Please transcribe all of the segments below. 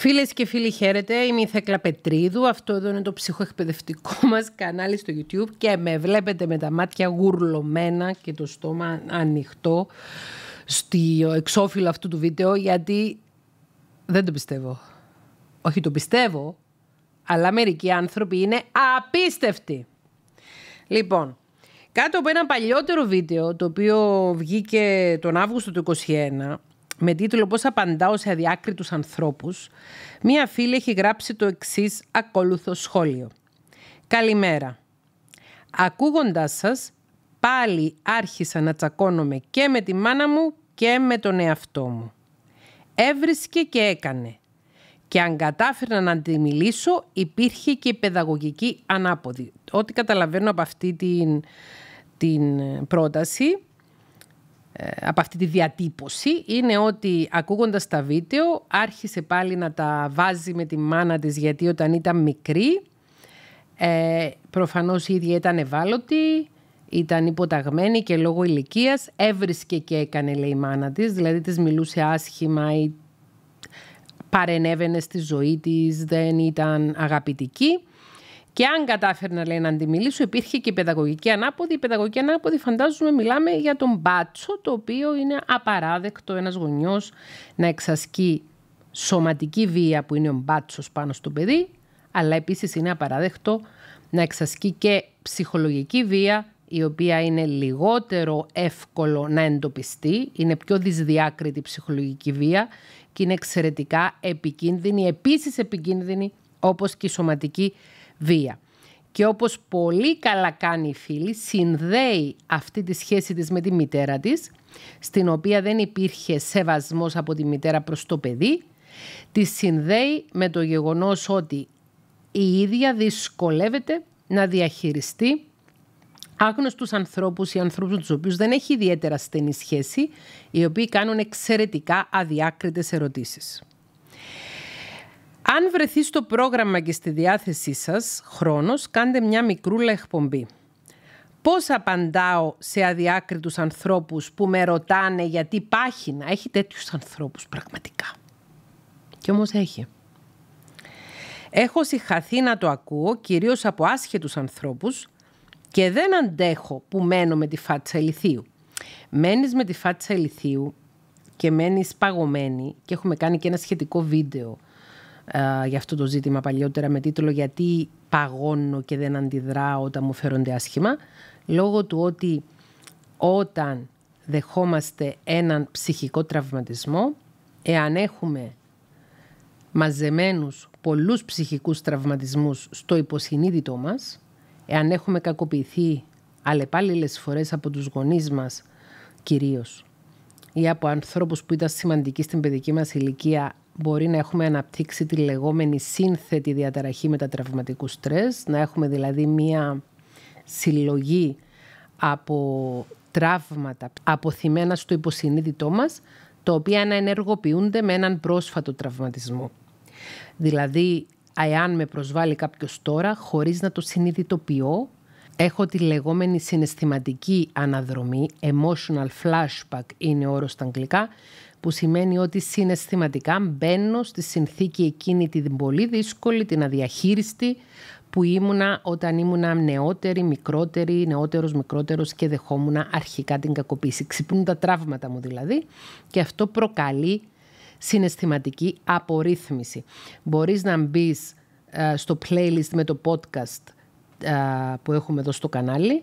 Φίλες και φίλοι, χαίρετε. Είμαι η Θέκλα Πετρίδου. Αυτό εδώ είναι το ψυχοεκπαιδευτικό μας κανάλι στο YouTube και με βλέπετε με τα μάτια γουρλωμένα και το στόμα ανοιχτό στο εξώφυλλο αυτού του βίντεο γιατί δεν το πιστεύω. Όχι, το πιστεύω, αλλά μερικοί άνθρωποι είναι απίστευτοι. Λοιπόν, κάτω από ένα παλιότερο βίντεο, το οποίο βγήκε τον Αύγουστο του 2021, με τίτλο «Πώς απαντάω σε αδιάκριτους ανθρώπους», μία φίλη έχει γράψει το εξής ακόλουθο σχόλιο. «Καλημέρα. Ακούγοντάς σας, πάλι άρχισα να τσακώνομαι και με τη μάνα μου και με τον εαυτό μου. Έβρισκε και έκανε. Και αν κατάφερα να τη μιλήσω, υπήρχε και παιδαγωγική ανάποδη. Ό,τι καταλαβαίνω από αυτή την, την πρόταση ε, από αυτή τη διατύπωση είναι ότι ακούγοντας τα βίντεο άρχισε πάλι να τα βάζει με τη μάνα της γιατί όταν ήταν μικρή ε, προφανώς η ίδια ήταν ευάλωτη, ήταν υποταγμένη και λόγω ηλικίας έβρισκε και έκανε λέει η μάνα της, δηλαδή της μιλούσε άσχημα ή παρενέβαινε στη ζωή της, δεν ήταν αγαπητική και αν κατάφερνα λέει, να αντιμιλήσω, υπήρχε και η παιδαγωγική ανάποδη. Η παιδαγωγική ανάποδη, φαντάζομαι, μιλάμε για τον μπάτσο, το οποίο είναι απαράδεκτο ένας γονιός να εξασκεί σωματική βία που είναι ο μπάτσος πάνω στο παιδί, αλλά επίσης είναι απαράδεκτο να εξασκεί και ψυχολογική βία, η οποία είναι λιγότερο εύκολο να εντοπιστεί, είναι πιο δυσδιάκριτη ψυχολογική βία και είναι εξαιρετικά επικίνδυνη, επίσης επικίνδυνη όπως και η σωματική βία. Και όπως πολύ καλά κάνει η φίλη, συνδέει αυτή τη σχέση της με τη μητέρα της, στην οποία δεν υπήρχε σεβασμός από τη μητέρα προς το παιδί, τη συνδέει με το γεγονός ότι η ίδια δυσκολεύεται να διαχειριστεί άγνωστους ανθρώπους ή ανθρώπους με τους οποίους δεν έχει ιδιαίτερα στενή σχέση, οι οποίοι κάνουν εξαιρετικά αδιάκριτες ερωτήσεις. Αν βρεθεί στο πρόγραμμα και στη διάθεσή σας χρόνος, κάντε μια μικρούλα εκπομπή. Πώς απαντάω σε αδιάκριτους ανθρώπους που με ρωτάνε γιατί να Έχει τέτοιους ανθρώπους πραγματικά. Και όμως έχει. Έχω συγχαθεί να το ακούω κυρίως από άσχετους ανθρώπους και δεν αντέχω που μένω με τη φάτσα ηλιθίου. Μένεις με τη φάτσα ηλιθίου και μένεις παγωμένη και έχουμε κάνει και ένα σχετικό βίντεο ε, για αυτό το ζήτημα παλιότερα με τίτλο «Γιατί παγώνω και δεν αντιδράω όταν μου φέρονται άσχημα» λόγω του ότι όταν δεχόμαστε έναν ψυχικό τραυματισμό, εάν έχουμε μαζεμένους πολλούς ψυχικούς τραυματισμούς στο υποσυνείδητό μας, εάν έχουμε κακοποιηθεί αλλεπάλληλες φορές από τους γονείς μας κυρίως ή από ανθρώπους που ήταν σημαντικοί στην παιδική μας ηλικία μπορεί να έχουμε αναπτύξει τη λεγόμενη σύνθετη διαταραχή μετατραυματικού στρες, να έχουμε δηλαδή μία συλλογή από τραύματα αποθυμένα στο υποσυνείδητό μας, τα οποία να ενεργοποιούνται με έναν πρόσφατο τραυματισμό. Δηλαδή, εάν με προσβάλλει κάποιος τώρα, χωρίς να το συνειδητοποιώ, έχω τη λεγόμενη συναισθηματική αναδρομή, emotional flashback είναι ο όρος στα αγγλικά, που σημαίνει ότι συναισθηματικά μπαίνω στη συνθήκη εκείνη την πολύ δύσκολη, την αδιαχείριστη που ήμουνα όταν ήμουνα νεότερη, μικρότερη, νεότερος, μικρότερος και δεχόμουν αρχικά την κακοποίηση. Ξυπνούν τα τραύματα μου δηλαδή και αυτό προκαλεί συναισθηματική απορρίθμιση. Μπορείς να μπεις ε, στο playlist με το podcast ε, που έχουμε εδώ στο κανάλι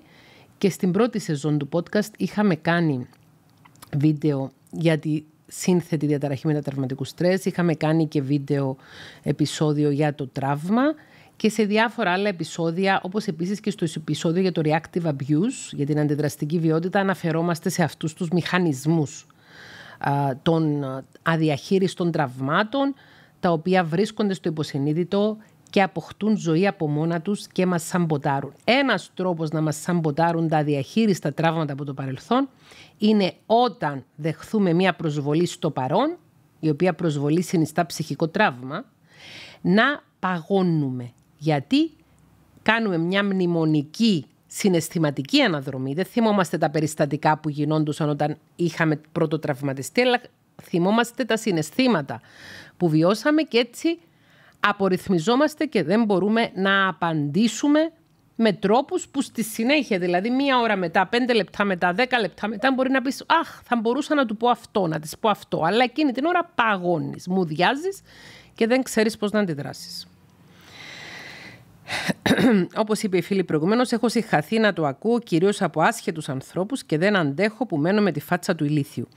και στην πρώτη σεζόν του podcast είχαμε κάνει βίντεο για τη σύνθετη διαταραχή μετατραυματικού στρες. Είχαμε κάνει και βίντεο επεισόδιο για το τραύμα και σε διάφορα άλλα επεισόδια, όπως επίσης και στο επεισόδιο για το reactive abuse, για την αντιδραστική βιότητα, αναφερόμαστε σε αυτούς τους μηχανισμούς α, των αδιαχείριστων τραυμάτων, τα οποία βρίσκονται στο υποσυνείδητο και αποκτούν ζωή από μόνα τους και μας σαμποτάρουν. Ένας τρόπος να μας σαμποτάρουν τα αδιαχείριστα τραύματα από το παρελθόν είναι όταν δεχθούμε μία προσβολή στο παρόν, η οποία προσβολή συνιστά ψυχικό τραύμα, να παγώνουμε. Γιατί; Κάνουμε μια μνημονική συναισθηματική αναδρομή. Δεν θυμόμαστε τα περιστατικά που γινόντουσαν όταν είχαμε πρώτο τραυματιστεί, αλλά θυμόμαστε τα συναισθήματα που βιώσαμε και έτσι απορριθμιζόμαστε και δεν μπορούμε να απαντήσουμε με τρόπους που στη συνέχεια, δηλαδή μία ώρα μετά, πέντε λεπτά μετά, δέκα λεπτά μετά, μπορεί να πεις «Αχ, θα μπορούσα να του πω αυτό, να της πω αυτό». Αλλά εκείνη την ώρα παγώνεις, μου διάζεις και δεν ξέρεις πώς να αντιδράσεις. Όπως είπε η φίλη προηγουμένως, έχω συγχαθεί να το ακούω κυρίως από άσχετους ανθρώπους και δεν αντέχω που μένω με τη φάτσα του ηλίθιου.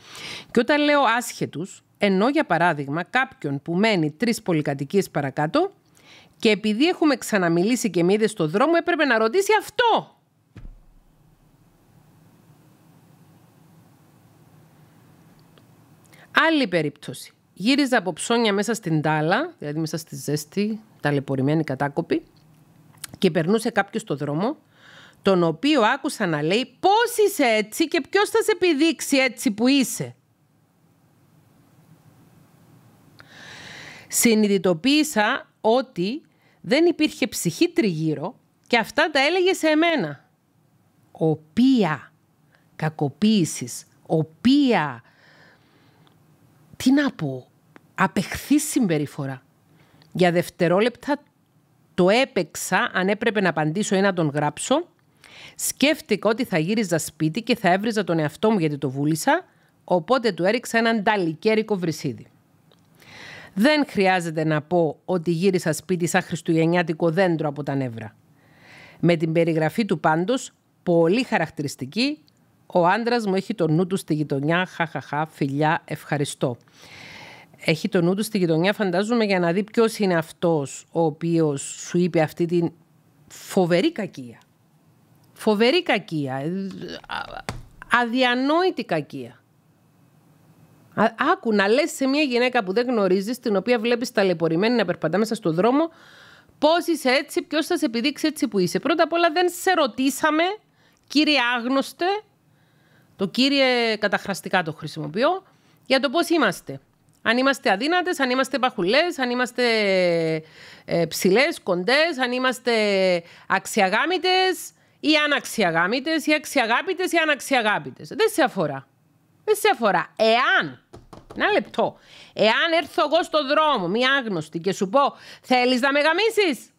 Και όταν λέω άσχετους, εννοώ για παράδειγμα κάποιον που μένει τρεις πολυκατοικίες παρακάτω και επειδή έχουμε ξαναμιλήσει και με είδε στο δρόμο, έπρεπε να ρωτήσει αυτό. Άλλη περίπτωση. Γύριζα από ψώνια μέσα στην τάλα, δηλαδή μέσα στη ζέστη, ταλαιπωρημένη κατάκοπη, και περνούσε κάποιος στο δρόμο, τον οποίο άκουσα να λέει πώς είσαι έτσι και ποιος θα σε επιδείξει έτσι που είσαι; Συνειδητοποίησα ότι δεν υπήρχε ψυχή τριγύρω και αυτά τα έλεγε σε εμένα. Οποία κακοποίησης, οποία, τι να πω, απεχθής συμπεριφορά. Για δευτερόλεπτα το έπαιξα αν έπρεπε να απαντήσω ή να τον γράψω. Σκέφτηκα ότι θα γύριζα σπίτι και θα έβριζα τον εαυτό μου γιατί το βούλησα, οπότε του έριξα έναν ταλικέρικο βρυσίδι. Δεν χρειάζεται να πω ότι γύρισα σπίτι σαν χριστουγεννιάτικο δέντρο από τα νεύρα. Με την περιγραφή του πάντως, πολύ χαρακτηριστική, ο άντρας μου έχει το νου του στη γειτονιά, χαχαχά, φιλιά, ευχαριστώ έχει το νου του στη γειτονιά, φαντάζομαι, για να δει ποιος είναι αυτός ο οποίος σου είπε αυτή την φοβερή κακία. Φοβερή κακία. Ε, αδιανόητη κακία. Άκου να λες σε μια γυναίκα που δεν γνωρίζεις, την οποία βλέπεις ταλαιπωρημένη να περπατά μέσα στον δρόμο, πώς είσαι έτσι, ποιος θα σε επιδείξει έτσι που είσαι. Πρώτα απ' όλα δεν σε ρωτήσαμε, κύριε άγνωστε, το κύριε καταχραστικά το χρησιμοποιώ, για το πώς είμαστε. Αν είμαστε αδύνατες, αν είμαστε παχουλές, αν είμαστε ε, ψηλές, κοντές, αν είμαστε αξιαγάμητες ή αναξιαγάμητες ή αξιαγάπητες ή αναξιαγάπητες. Δεν σε αφορά. Δεν σε αφορά. Εάν, ένα λεπτό, εάν έρθω εγώ στον δρόμο, μία άγνωστη και σου πω θέλεις να με γαμίσεις,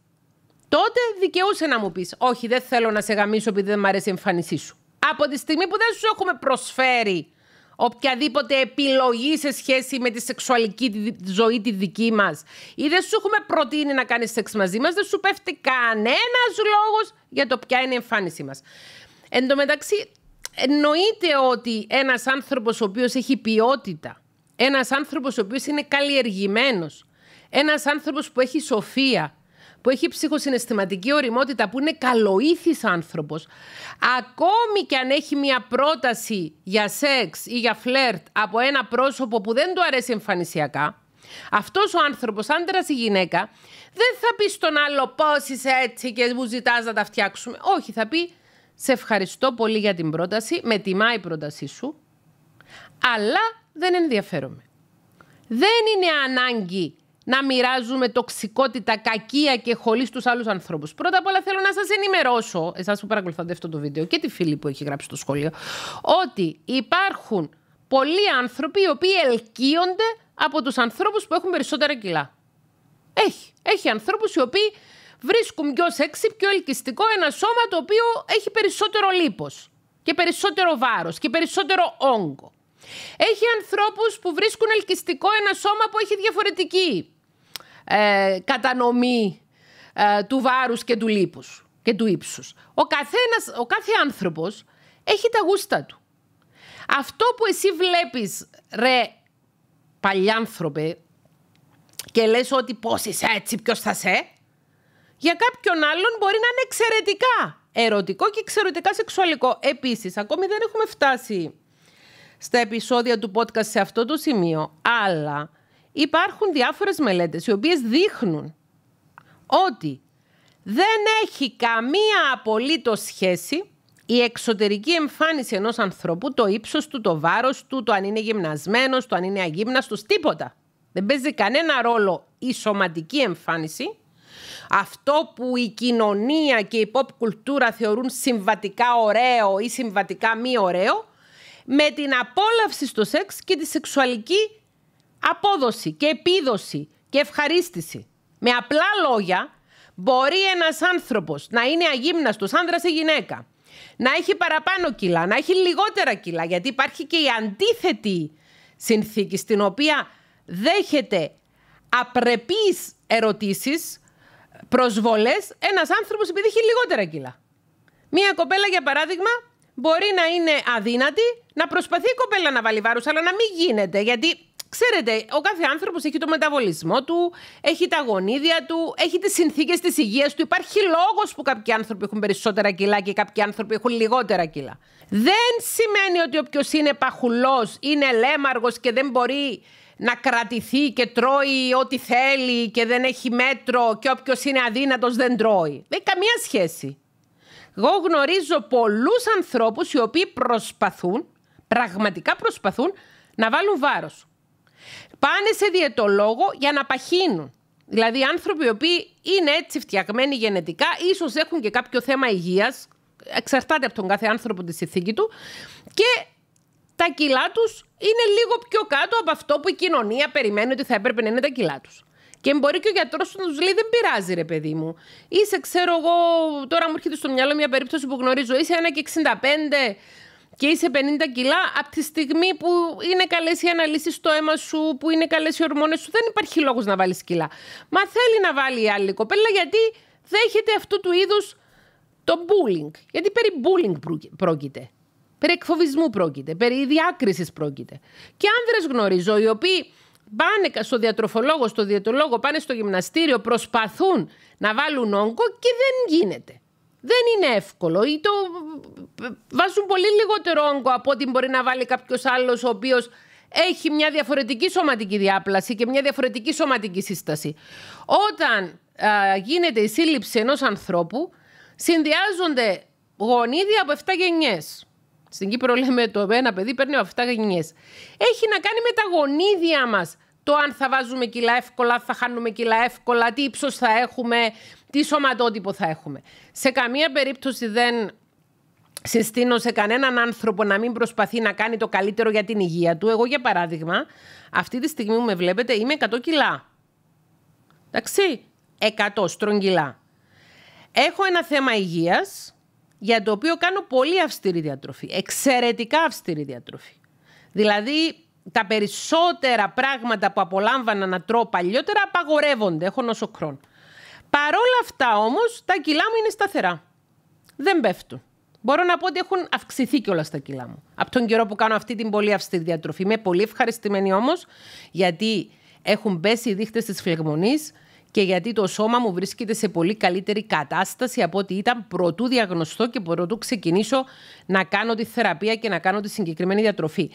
τότε δικαιούσε να μου πεις όχι δεν θέλω να σε γαμίσω επειδή δεν μ' αρέσει η εμφάνισή σου. Από τη στιγμή που δεν σου έχουμε προσφέρει οποιαδήποτε επιλογή σε σχέση με τη σεξουαλική ζωή τη δική μας ή δεν σου έχουμε προτείνει να κάνεις σεξ μαζί μας, δεν σου πέφτει κανένας λόγος για το ποια είναι η εμφάνισή μας. Εν τω μεταξύ, εννοείται ότι ένας άνθρωπος ο οποίος έχει ποιότητα, ένας άνθρωπος ο οποίος είναι καλλιεργημένος, ένας άνθρωπος που έχει σοφία, που έχει ψυχοσυναισθηματική οριμότητα, που είναι καλοήθης άνθρωπος, ακόμη και αν έχει μια πρόταση για σεξ ή για φλερτ από ένα πρόσωπο που δεν του αρέσει εμφανισιακά, αυτός ο άνθρωπος, άντρας ή γυναίκα, δεν θα πει στον άλλο πώς είσαι έτσι και μου ζητάς να τα φτιάξουμε. Όχι, θα πει σε ευχαριστώ πολύ για την πρόταση, με τιμά η πρότασή σου, αλλά δεν ενδιαφέρομαι. Δεν είναι ανάγκη να μοιράζουμε τοξικότητα, κακία και χολή στου άλλους ανθρώπους. Πρώτα απ' όλα θέλω να σας ενημερώσω, εσάς που παρακολουθάτε αυτό το βίντεο και τη φίλη που έχει γράψει το σχόλιο, ότι υπάρχουν πολλοί άνθρωποι οι οποίοι ελκύονται από τους ανθρώπους που έχουν περισσότερα κιλά. Έχει. Έχει ανθρώπους οι οποίοι βρίσκουν πιο σεξι, πιο ελκυστικό ένα σώμα το οποίο έχει περισσότερο λίπος και περισσότερο βάρος και περισσότερο όγκο. Έχει ανθρώπους που βρίσκουν ελκυστικό ένα σώμα που έχει διαφορετική ε, κατανομή ε, του βάρους και του λίπους και του ύψους. Ο, καθένας, ο κάθε άνθρωπος έχει τα γούστα του. Αυτό που εσύ βλέπεις, ρε παλιάνθρωπε, και λες ότι πώς είσαι έτσι, ποιος θα σε, για κάποιον άλλον μπορεί να είναι εξαιρετικά ερωτικό και εξαιρετικά σεξουαλικό. Επίσης, ακόμη δεν έχουμε φτάσει στα επεισόδια του podcast σε αυτό το σημείο, αλλά υπάρχουν διάφορες μελέτες οι οποίες δείχνουν ότι δεν έχει καμία απολύτως σχέση η εξωτερική εμφάνιση ενός ανθρώπου, το ύψος του, το βάρος του, το αν είναι γυμνασμένος, το αν είναι αγύμναστος, τίποτα. Δεν παίζει κανένα ρόλο η σωματική εμφάνιση. Αυτό που η κοινωνία και η pop κουλτούρα θεωρούν συμβατικά ωραίο ή συμβατικά μη ωραίο, με την απόλαυση στο σεξ και τη σεξουαλική απόδοση και επίδοση και ευχαρίστηση. Με απλά λόγια, μπορεί ένας άνθρωπος να είναι αγύμναστος, άνδρας ή γυναίκα, να έχει παραπάνω κιλά, να έχει λιγότερα κιλά, γιατί υπάρχει και η αντίθετη συνθήκη, στην οποία δέχεται απρεπείς ερωτήσεις, προσβολές, ένας άνθρωπος επειδή έχει λιγότερα κιλά. Μία κοπέλα, για παράδειγμα, μπορεί να είναι αδύνατη, να προσπαθεί η κοπέλα να βάλει βάρος, αλλά να μην γίνεται, γιατί Ξέρετε, ο κάθε άνθρωπος έχει το μεταβολισμό του, έχει τα γονίδια του, έχει τις συνθήκες της υγείας του. Υπάρχει λόγος που κάποιοι άνθρωποι έχουν περισσότερα κιλά και κάποιοι άνθρωποι έχουν λιγότερα κιλά. Δεν σημαίνει ότι όποιος είναι παχουλός είναι λέμαργος και δεν μπορεί να κρατηθεί και τρώει ό,τι θέλει και δεν έχει μέτρο και όποιος είναι αδύνατος δεν τρώει. Δεν έχει καμία σχέση. Εγώ γνωρίζω πολλούς ανθρώπους οι οποίοι προσπαθούν, πραγματικά προσπαθούν να βάλουν βάρος πάνε σε διαιτολόγο για να παχύνουν. Δηλαδή άνθρωποι οι οποίοι είναι έτσι φτιαγμένοι γενετικά, ίσως έχουν και κάποιο θέμα υγείας, εξαρτάται από τον κάθε άνθρωπο τη συνθήκη του και τα κιλά τους είναι λίγο πιο κάτω από αυτό που η κοινωνία περιμένει ότι θα έπρεπε να είναι τα κιλά τους. Και μπορεί και ο γιατρός να τους λέει: Δεν πειράζει, ρε παιδί μου. Είσαι, ξέρω εγώ, τώρα μου έρχεται στο μυαλό μια περίπτωση που γνωρίζω. Είσαι ένα και 65 και είσαι 50 κιλά, από τη στιγμή που είναι καλές οι αναλύσεις στο αίμα σου, που είναι καλές οι ορμόνες σου, δεν υπάρχει λόγος να βάλεις κιλά. Μα θέλει να βάλει η άλλη κοπέλα γιατί δέχεται αυτού του είδους το bullying. Γιατί περί bullying πρόκειται. Περί εκφοβισμού πρόκειται. Περί διάκρισης πρόκειται. Και άνδρες γνωρίζω οι οποίοι πάνε στο διατροφολόγο, στο διαιτολόγο, πάνε στο γυμναστήριο, προσπαθούν να βάλουν όγκο και δεν γίνεται δεν είναι εύκολο ή το βάζουν πολύ λιγότερο όγκο από ό,τι μπορεί να βάλει κάποιος άλλος ο οποίος έχει μια διαφορετική σωματική διάπλαση και μια διαφορετική σωματική σύσταση. Όταν γίνεται η σύλληψη ενός ανθρώπου, συνδυάζονται γονίδια από 7 γενιές. Στην Κύπρο λέμε το ένα παιδί παίρνει από 7 γενιέ. Έχει να κάνει με τα γονίδια μας το αν θα βάζουμε κιλά εύκολα, θα χάνουμε κιλά εύκολα, τι ύψος θα έχουμε, τι σωματότυπο θα έχουμε. Σε καμία περίπτωση δεν συστήνω σε κανέναν άνθρωπο να μην προσπαθεί να κάνει το καλύτερο για την υγεία του. Εγώ, για παράδειγμα, αυτή τη στιγμή που με βλέπετε είμαι 100 κιλά. Εντάξει, 100 στρογγυλά. Έχω ένα θέμα υγείας για το οποίο κάνω πολύ αυστηρή διατροφή. Εξαιρετικά αυστηρή διατροφή. Δηλαδή, τα περισσότερα πράγματα που απολάμβανα να τρώω παλιότερα απαγορεύονται. Έχω νοσοκρόν. Παρόλα αυτά όμως τα κιλά μου είναι σταθερά. Δεν πέφτουν. Μπορώ να πω ότι έχουν αυξηθεί κιόλας τα κιλά μου. Από τον καιρό που κάνω αυτή την πολύ αυστηρή διατροφή. Είμαι πολύ ευχαριστημένη όμως γιατί έχουν πέσει οι δείχτες της φλεγμονής και γιατί το σώμα μου βρίσκεται σε πολύ καλύτερη κατάσταση από ό,τι ήταν πρωτού διαγνωστώ και πρωτού ξεκινήσω να κάνω τη θεραπεία και να κάνω τη συγκεκριμένη διατροφή.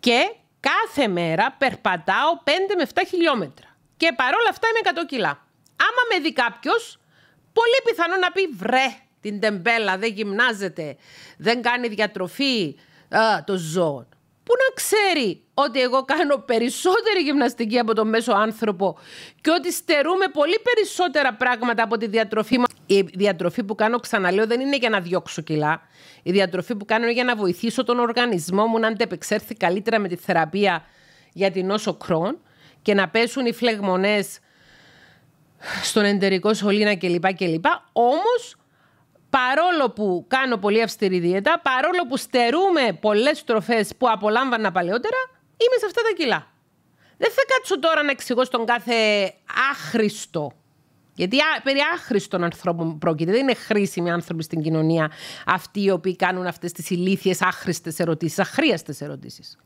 Και κάθε μέρα περπατάω 5 με 7 χιλιόμετρα. Και παρόλα αυτά είμαι 100 κιλά. Άμα με δει κάποιος, πολύ πιθανό να πει βρε την τεμπέλα, δεν γυμνάζεται, δεν κάνει διατροφή α, το ζώο. Πού να ξέρει ότι εγώ κάνω περισσότερη γυμναστική από τον μέσο άνθρωπο και ότι στερούμε πολύ περισσότερα πράγματα από τη διατροφή μου. Η διατροφή που κάνω, ξαναλέω, δεν είναι για να διώξω κιλά. Η διατροφή που κάνω είναι για να βοηθήσω τον οργανισμό μου να αντεπεξέλθει καλύτερα με τη θεραπεία για την νόσο κρόν και να πέσουν οι φλεγμονές στον εντερικό σωλήνα κλπ. κλπ. Όμως, παρόλο που κάνω πολύ αυστηρή δίαιτα, παρόλο που στερούμε πολλές τροφές που απολάμβανα παλαιότερα, είμαι σε αυτά τα κιλά. Δεν θα κάτσω τώρα να εξηγώ στον κάθε άχρηστο γιατί περί άχρηστων ανθρώπων πρόκειται. Δεν είναι χρήσιμοι άνθρωποι στην κοινωνία αυτοί οι οποίοι κάνουν αυτές τις ηλίθιες άχρηστες ερωτήσεις, αχρίαστες ερωτήσεις.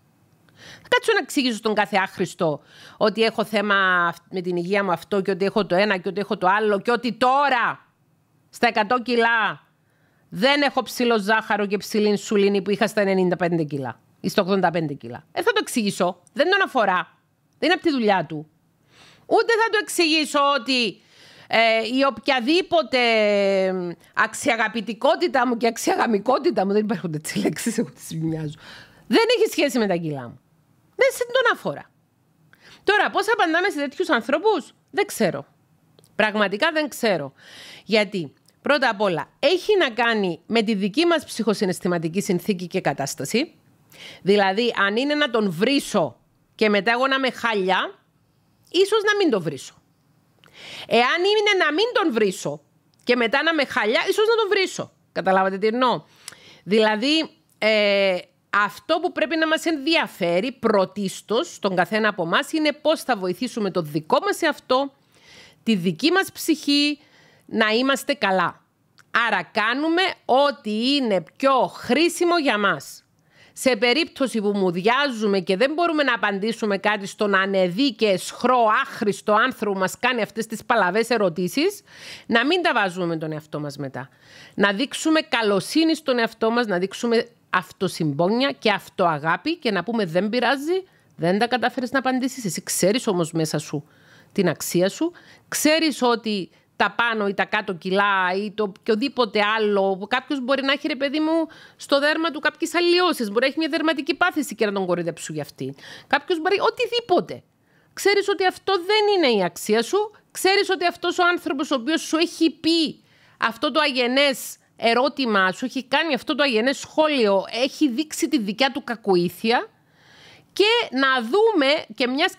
Θα κάτσω να εξηγήσω στον κάθε άχρηστο ότι έχω θέμα με την υγεία μου αυτό και ότι έχω το ένα και ότι έχω το άλλο και ότι τώρα στα 100 κιλά δεν έχω ψηλό ζάχαρο και ψηλή ινσουλίνη που είχα στα 95 κιλά ή στα 85 κιλά. Ε, θα το εξηγήσω. Δεν τον αφορά. Δεν είναι από τη δουλειά του. Ούτε θα του εξηγήσω ότι ε, η οποιαδήποτε αξιαγαπητικότητα μου και αξιαγαμικότητα μου, δεν υπάρχουν τέτοιε λέξεις, εγώ τις μοιάζω, δεν έχει σχέση με τα κιλά μου. Δεν σε τον αφορά. Τώρα, πώς απαντάμε σε τέτοιους ανθρώπους, δεν ξέρω. Πραγματικά δεν ξέρω. Γιατί, πρώτα απ' όλα, έχει να κάνει με τη δική μας ψυχοσυναισθηματική συνθήκη και κατάσταση. Δηλαδή, αν είναι να τον βρίσω και μετά εγώ να είμαι χάλια, ίσως να μην το βρίσω. Εάν είναι να μην τον βρίσω και μετά να με χαλιά, ίσως να τον βρίσω. Καταλάβατε τι εννοώ; Δηλαδή, ε, αυτό που πρέπει να μας ενδιαφέρει πρωτίστως στον καθένα από εμάς είναι πώς θα βοηθήσουμε το δικό μας εαυτό, τη δική μας ψυχή να είμαστε καλά. Άρα κάνουμε ό,τι είναι πιο χρήσιμο για μας. Σε περίπτωση που μου διάζουμε και δεν μπορούμε να απαντήσουμε κάτι στον ανεδί και σχρό άχρηστο άνθρωπο μας κάνει αυτές τις παλαβές ερωτήσεις, να μην τα βάζουμε με τον εαυτό μας μετά. Να δείξουμε καλοσύνη στον εαυτό μας, να δείξουμε αυτοσυμπόνια και αυτοαγάπη και να πούμε δεν πειράζει, δεν τα κατάφερες να απαντήσεις. Εσύ ξέρεις όμως μέσα σου την αξία σου, ξέρεις ότι τα πάνω ή τα κάτω κιλά ή το οποιοδήποτε άλλο. Κάποιος μπορεί να έχει ρε παιδί μου στο δέρμα του κάποιες αλλοιώσεις. Μπορεί να έχει μια δερματική πάθηση και να τον κορυδέψουν για αυτή. Κάποιος μπορεί. Οτιδήποτε. Ξέρεις ότι αυτό δεν είναι η αξία σου. Ξέρεις ότι αυτός ο άνθρωπος ο οποίος σου έχει πει αυτό το αγενές ερώτημα, σου έχει κάνει αυτό το αγενές σχόλιο, έχει δείξει τη δικιά του κακοήθεια και να δούμε και μιας.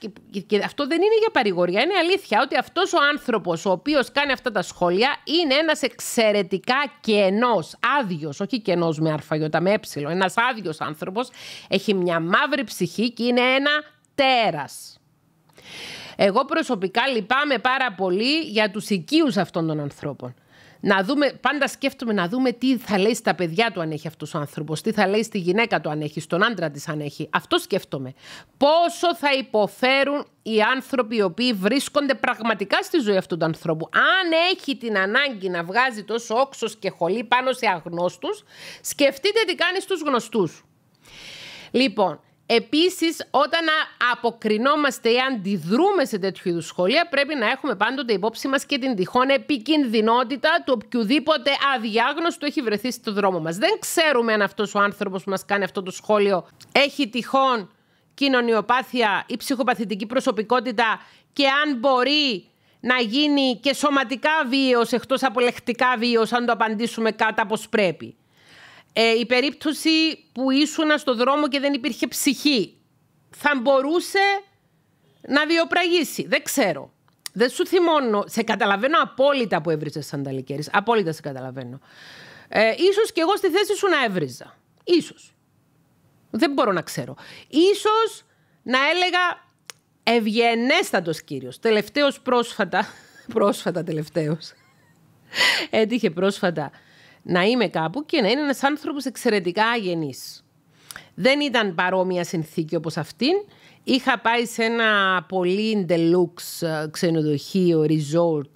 Και αυτό δεν είναι για παρηγορία, είναι αλήθεια ότι αυτός ο άνθρωπος ο οποίος κάνει αυτά τα σχόλια είναι ένας εξαιρετικά κενός, άδειος, όχι κενός με αρφαγιώτα, με ε, ένας άδειος άνθρωπος. Έχει μια μαύρη ψυχή και είναι ένα τέρας. Εγώ προσωπικά λυπάμαι πάρα πολύ για τους οικείους αυτών των ανθρώπων να δούμε, πάντα σκέφτομαι να δούμε τι θα λέει στα παιδιά του αν έχει αυτός ο άνθρωπος, τι θα λέει στη γυναίκα του αν έχει, στον άντρα της αν έχει. Αυτό σκέφτομαι. Πόσο θα υποφέρουν οι άνθρωποι οι οποίοι βρίσκονται πραγματικά στη ζωή αυτού του ανθρώπου. Αν έχει την ανάγκη να βγάζει τόσο όξος και χολή πάνω σε αγνώστους, σκεφτείτε τι κάνει στους γνωστούς. Λοιπόν, Επίσης, όταν αποκρινόμαστε ή αντιδρούμε σε τέτοιου είδους σχόλια, πρέπει να έχουμε πάντοτε υπόψη μας και την τυχόν επικινδυνότητα του οποιοδήποτε αδιάγνωστο έχει βρεθεί στο δρόμο μας. Δεν ξέρουμε αν αυτός ο άνθρωπος που μας κάνει αυτό το σχόλιο έχει τυχόν κοινωνιοπάθεια ή ψυχοπαθητική προσωπικότητα και αν μπορεί να γίνει και σωματικά βίαιος εκτός από λεκτικά βίαιος αν το απαντήσουμε κάτω όπως πρέπει. Ε, η περίπτωση που ήσουν στο δρόμο και δεν υπήρχε ψυχή θα μπορούσε να βιοπραγήσει. Δεν ξέρω. Δεν σου θυμώνω. Σε καταλαβαίνω απόλυτα που έβριζες σανταλικέρης. Απόλυτα σε καταλαβαίνω. Ε, ίσως και εγώ στη θέση σου να έβριζα. Ίσως. Δεν μπορώ να ξέρω. Ίσως να έλεγα ευγενέστατος κύριος. Τελευταίος πρόσφατα, πρόσφατα τελευταίος, έτυχε πρόσφατα να είμαι κάπου και να είναι ένας άνθρωπος εξαιρετικά αγενής. Δεν ήταν παρόμοια συνθήκη όπως αυτήν. Είχα πάει σε ένα πολύ deluxe ε, ξενοδοχείο, resort,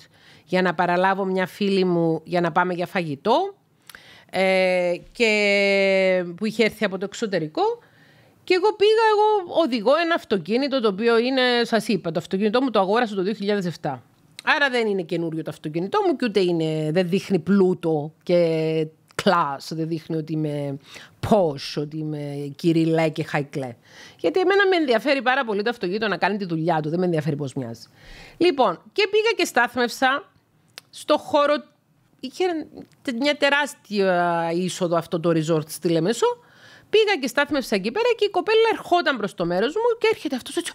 για να παραλάβω μια φίλη μου για να πάμε για φαγητό ε, και που είχε έρθει από το εξωτερικό και εγώ πήγα, εγώ οδηγώ ένα αυτοκίνητο το οποίο είναι, σας είπα, το αυτοκίνητό μου το αγόρασα το 2007. Άρα δεν είναι καινούριο το αυτοκίνητό μου και ούτε είναι, δεν δείχνει πλούτο και class, δεν δείχνει ότι είμαι posh, ότι είμαι κυριλέ και χαϊκλέ. Γιατί εμένα με ενδιαφέρει πάρα πολύ το αυτοκίνητο να κάνει τη δουλειά του, δεν με ενδιαφέρει πώς μοιάζει. Λοιπόν, και πήγα και στάθμευσα στο χώρο, είχε μια τεράστια είσοδο αυτό το resort στη Λεμεσό Πήγα και στάθμευσα εκεί πέρα και η κοπέλα ερχόταν προς το μέρος μου και έρχεται αυτός έτσι.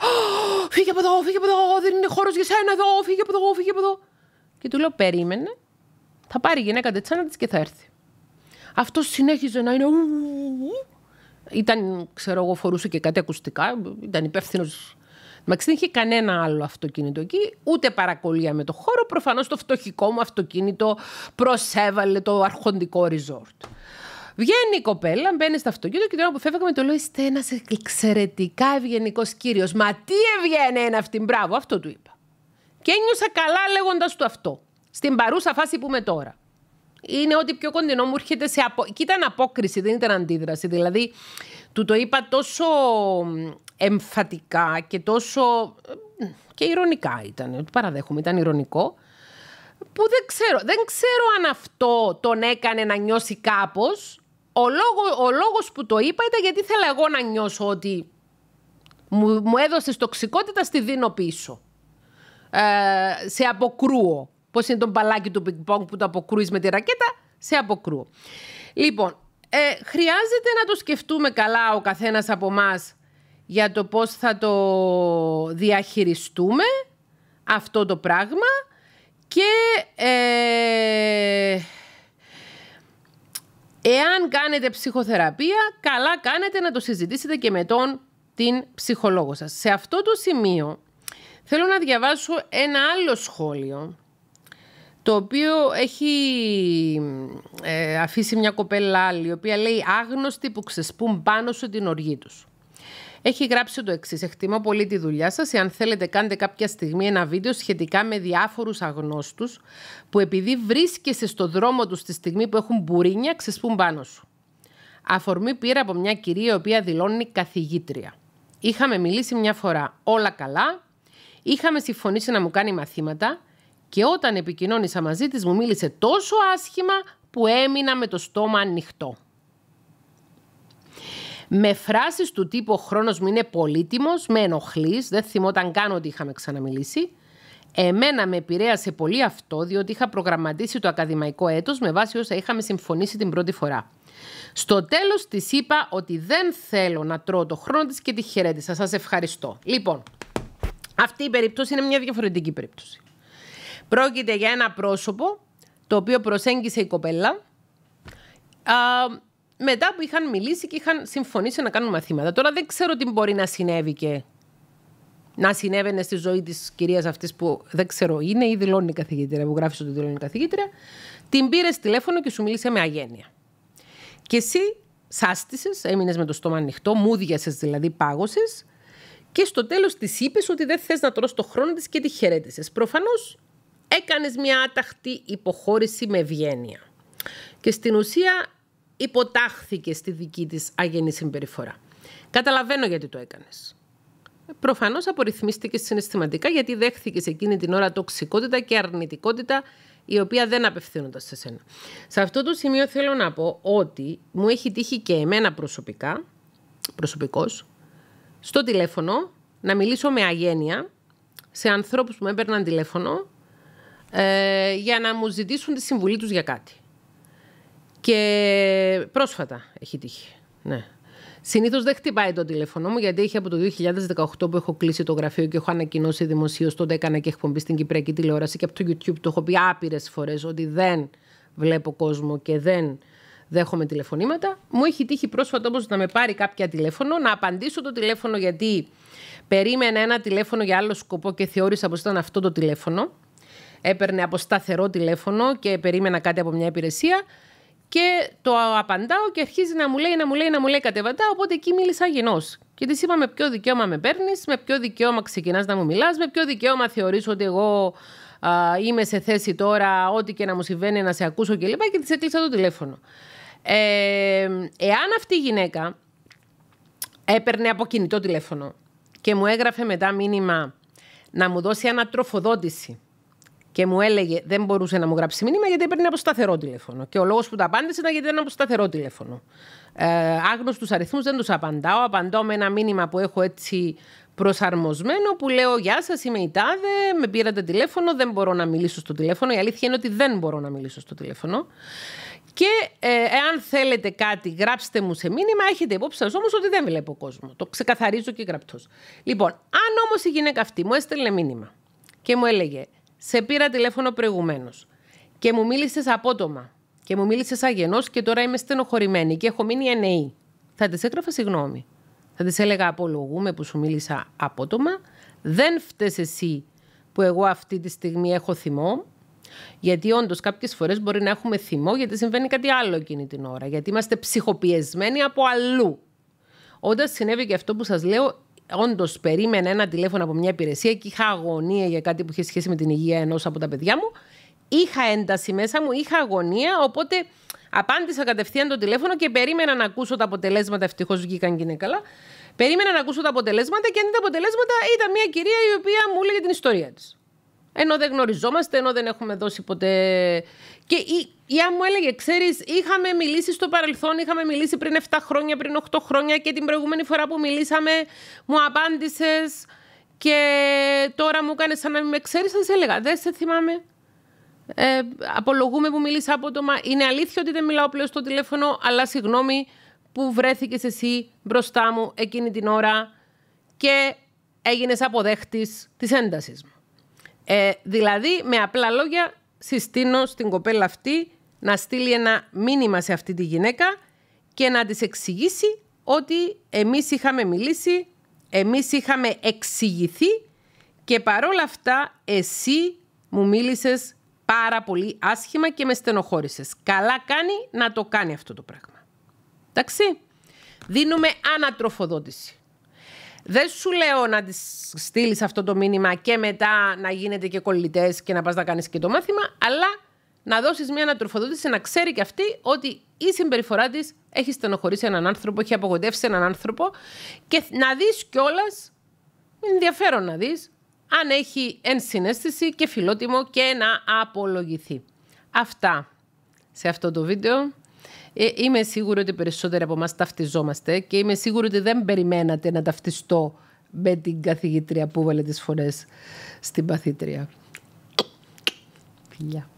Φύγε από εδώ, φύγε από εδώ, δεν είναι χώρος για σένα εδώ, φύγε από εδώ, φύγε από εδώ. Και του λέω, περίμενε, θα πάρει η γυναίκα τετσάνα της και θα έρθει. Αυτός συνέχιζε να είναι. Ήταν, ξέρω εγώ, φορούσε και κάτι ακουστικά, ήταν υπεύθυνος. Μα δεν είχε κανένα άλλο αυτοκίνητο εκεί, ούτε παρακολία με το χώρο. Προφανώς το φτωχικό μου αυτοκίνητο προσέβαλε το αρχοντικό resort. Βγαίνει η κοπέλα, μπαίνει στο αυτοκίνητο και τώρα που φεύγαμε το λέω: Είστε ένας εξαιρετικά ευγενικός κύριος. Μα τι ευγένεια είναι αυτή, μπράβο, αυτό του είπα. Και ένιωσα καλά λέγοντας του αυτό. Στην παρούσα φάση που είμαι τώρα. Είναι ότι πιο κοντινό μου έρχεται σε απο... Και ήταν απόκριση, δεν ήταν αντίδραση. Δηλαδή, του το είπα τόσο εμφατικά και τόσο. και ηρωνικά ήταν. Παραδέχομαι, ήταν ηρωνικό. Που δεν ξέρω, δεν ξέρω αν αυτό τον έκανε να νιώσει κάπως ο, λόγο, ο λόγος που το είπα ήταν γιατί ήθελα εγώ να νιώσω ότι μου, μου έδωσες τοξικότητα, στη δίνω πίσω. Ε, σε αποκρούω. Πώς είναι το μπαλάκι του πινκ που το αποκρούεις με τη ρακέτα, σε αποκρούω. Λοιπόν, ε, χρειάζεται να το σκεφτούμε καλά ο καθένας από εμάς για το πώς θα το διαχειριστούμε αυτό το πράγμα και ε, εάν κάνετε ψυχοθεραπεία, καλά κάνετε να το συζητήσετε και με τον την ψυχολόγο σας. Σε αυτό το σημείο θέλω να διαβάσω ένα άλλο σχόλιο το οποίο έχει ε, αφήσει μια κοπέλα άλλη, η οποία λέει άγνωστοι που ξεσπούν πάνω σου την οργή τους. Έχει γράψει το εξής. Εκτιμώ πολύ τη δουλειά σας. Εάν θέλετε, κάντε κάποια στιγμή ένα βίντεο σχετικά με διάφορους αγνώστους που επειδή βρίσκεσαι στο δρόμο τους στη στιγμή που έχουν μπουρίνια, ξεσπούν πάνω σου. Αφορμή πήρα από μια κυρία η οποία δηλώνει καθηγήτρια. Είχαμε μιλήσει μια φορά όλα καλά, είχαμε συμφωνήσει να μου κάνει μαθήματα και όταν επικοινώνησα μαζί της μου μίλησε τόσο άσχημα που έμεινα με το στόμα ανοιχτό. Με φράσεις του τύπου «Ο χρόνος μου είναι πολύτιμος», με ενοχλείς, δεν θυμόταν καν ότι είχαμε ξαναμιλήσει. Εμένα με επηρέασε πολύ αυτό, διότι είχα προγραμματίσει το ακαδημαϊκό έτος με βάση όσα είχαμε συμφωνήσει την πρώτη φορά. Στο τέλος της είπα ότι δεν θέλω να τρώω το χρόνο της και τη χαιρέτησα. Σας ευχαριστώ. Λοιπόν, αυτή η περίπτωση είναι μια διαφορετική περίπτωση. Πρόκειται για ένα πρόσωπο το οποίο προσέγγισε η κοπέλα α, μετά που είχαν μιλήσει και είχαν συμφωνήσει να κάνουν μαθήματα. Τώρα δεν ξέρω τι μπορεί να συνέβη και να συνέβαινε στη ζωή της κυρίας αυτής που δεν ξέρω είναι ή δηλώνει καθηγήτρια, που γράφεις ότι δηλώνει καθηγήτρια. Την πήρες τηλέφωνο και σου μίλησε με αγένεια. Και εσύ σάστησες, έμεινες με το στόμα ανοιχτό, μούδιασε δηλαδή, πάγωσες. Και στο τέλος της είπες ότι δεν θες να τρώσει το χρόνο της και τη χαιρέτησες. Προφανώς έκανες μια άταχτη υποχώρηση με ευγένεια. Και στην ουσία υποτάχθηκε στη δική της αγενή συμπεριφορά. Καταλαβαίνω γιατί το έκανες. Προφανώς απορριθμίστηκε συναισθηματικά γιατί δέχθηκες εκείνη την ώρα τοξικότητα και αρνητικότητα η οποία δεν απευθύνονταν σε σένα. Σε αυτό το σημείο θέλω να πω ότι μου έχει τύχει και εμένα προσωπικά, προσωπικός, στο τηλέφωνο να μιλήσω με αγένεια σε ανθρώπους που με έπαιρναν τηλέφωνο ε, για να μου ζητήσουν τη συμβουλή τους για κάτι. Και πρόσφατα έχει τύχει. Ναι. Συνήθως δεν χτυπάει το τηλέφωνο μου, γιατί έχει από το 2018 που έχω κλείσει το γραφείο και έχω ανακοινώσει δημοσίως. Τότε έκανα και εκπομπή στην Κυπριακή τηλεόραση και από το YouTube το έχω πει άπειρες φορές ότι δεν βλέπω κόσμο και δεν δέχομαι τηλεφωνήματα. Μου έχει τύχει πρόσφατα όμως να με πάρει κάποια τηλέφωνο, να απαντήσω το τηλέφωνο γιατί περίμενα ένα τηλέφωνο για άλλο σκοπό και θεώρησα πως ήταν αυτό το τηλέφωνο. Έπαιρνε από σταθερό τηλέφωνο και περίμενα κάτι από μια υπηρεσία. Και το απαντάω και αρχίζει να μου λέει, να μου λέει, να μου λέει κατεβατά. Οπότε εκεί μίλησα γενό. Και της είπα με ποιο δικαίωμα με παίρνεις, με ποιο δικαίωμα ξεκινάς να μου μιλάς, με ποιο δικαίωμα θεωρείς ότι εγώ α, είμαι σε θέση τώρα, ό,τι και να μου συμβαίνει, να σε ακούσω κλπ. Και, και της έκλεισα το τηλέφωνο. Ε, εάν αυτή η γυναίκα έπαιρνε από κινητό τηλέφωνο και μου έγραφε μετά μήνυμα να μου δώσει ανατροφοδότηση και μου έλεγε δεν μπορούσε να μου γράψει μήνυμα γιατί έπαιρνε από σταθερό τηλέφωνο. Και ο λόγος που τα απάντησε ήταν γιατί ήταν από σταθερό τηλέφωνο. Ε, Άγνωστους αριθμούς δεν τους απαντάω. Απαντάω με ένα μήνυμα που έχω έτσι προσαρμοσμένο που λέω Γεια σας, είμαι η Τάδε, με πήρατε τηλέφωνο, δεν μπορώ να μιλήσω στο τηλέφωνο. Η αλήθεια είναι ότι δεν μπορώ να μιλήσω στο τηλέφωνο. Και ε, εάν θέλετε κάτι, γράψτε μου σε μήνυμα. Έχετε υπόψη σας όμως ότι δεν βλέπω κόσμο. Το ξεκαθαρίζω και γραπτός. Λοιπόν, αν όμως η γυναίκα αυτή μου έστελνε μήνυμα και μου έλεγε σε πήρα τηλέφωνο προηγουμένως και μου μίλησες απότομα και μου μίλησες αγενός και τώρα είμαι στενοχωρημένη και έχω μείνει εννοή. Θα τη έγραφα συγγνώμη. Θα τη έλεγα απολογούμε που σου μίλησα απότομα. Δεν φταίει εσύ που εγώ αυτή τη στιγμή έχω θυμό. Γιατί όντως κάποιες φορές μπορεί να έχουμε θυμό γιατί συμβαίνει κάτι άλλο εκείνη την ώρα. Γιατί είμαστε ψυχοπιεσμένοι από αλλού. Όταν συνέβη και αυτό που σας λέω, όντως περίμενα ένα τηλέφωνο από μια υπηρεσία και είχα αγωνία για κάτι που είχε σχέση με την υγεία ενός από τα παιδιά μου. Είχα ένταση μέσα μου, είχα αγωνία, οπότε απάντησα κατευθείαν το τηλέφωνο και περίμενα να ακούσω τα αποτελέσματα. Ευτυχώς βγήκαν και είναι καλά. Περίμενα να ακούσω τα αποτελέσματα και αντί τα αποτελέσματα ήταν μια κυρία η οποία μου έλεγε την ιστορία της. Ενώ δεν γνωριζόμαστε, ενώ δεν έχουμε δώσει ποτέ. Και η, η αν μου έλεγε, ξέρεις, είχαμε μιλήσει στο παρελθόν, είχαμε μιλήσει πριν 7 χρόνια, πριν 8 χρόνια και την προηγούμενη φορά που μιλήσαμε μου απάντησες και τώρα μου έκανες σαν να μην με ξέρεις, θα σε έλεγα. Δεν σε θυμάμαι. Ε, απολογούμε που μίλησα απότομα. Είναι αλήθεια ότι δεν μιλάω πλέον στο τηλέφωνο, αλλά συγγνώμη που βρέθηκες εσύ μπροστά μου εκείνη την ώρα και έγινες αποδέχτης της έντασης μου. Ε, δηλαδή, με απλά λόγια, συστήνω στην κοπέλα αυτή να στείλει ένα μήνυμα σε αυτή τη γυναίκα και να της εξηγήσει ότι εμείς είχαμε μιλήσει, εμείς είχαμε εξηγηθεί και παρόλα αυτά εσύ μου μίλησες πάρα πολύ άσχημα και με στενοχώρησες. Καλά κάνει να το κάνει αυτό το πράγμα. Εντάξει. Δίνουμε ανατροφοδότηση. Δεν σου λέω να της στείλεις αυτό το μήνυμα και μετά να γίνετε και κολλητές και να πας να κάνεις και το μάθημα, αλλά να δώσεις μια ανατροφοδότηση να ξέρει και αυτή ότι η συμπεριφορά της έχει στενοχωρήσει έναν άνθρωπο, έχει απογοητεύσει έναν άνθρωπο και να δεις κιόλας, ενδιαφέρον να δεις, αν έχει ενσυναίσθηση και φιλότιμο και να απολογηθεί. Αυτά σε αυτό το βίντεο. Ε, είμαι σίγουρη ότι περισσότεροι από εμάς ταυτιζόμαστε και είμαι σίγουρη ότι δεν περιμένατε να ταυτιστώ με την καθηγήτρια που βάλε τις φορές στην παθήτρια. Φιλιά.